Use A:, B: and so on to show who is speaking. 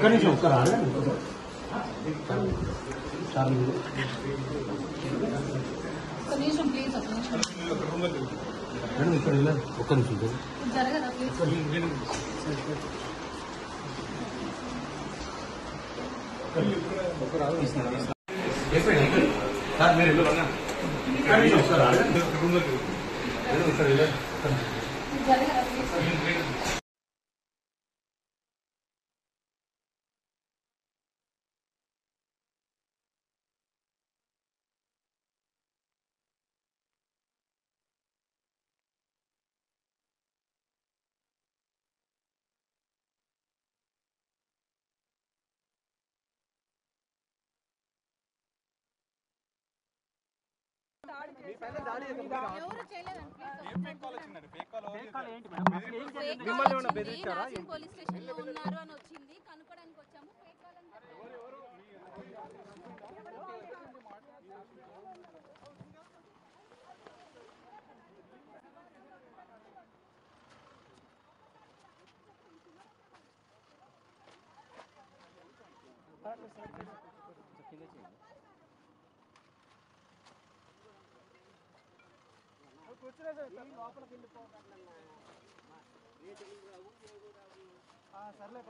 A: ఒక్క నిమిషం ఒక్క రాదు సార్ మీరు
B: ఒక నిమిషం ప్లీజ్ ఒక నిమిషం
A: మేడం ఇక్కడ ఇలా ఒక్క నిమిషం సార్
B: జరగదా ప్లీజ్
A: సార్ మీరు ఇల్లు అన్నా ఒక్క నిమిషం ఒక్క రాదు మేడం ఇక్కడ ఇలా
B: పోలీస్ స్టేషన్ ఉన్నారు అని వచ్చింది. కనుక్కోడానికి కింద చేయండి. కూర్చునే లోపల సర్లే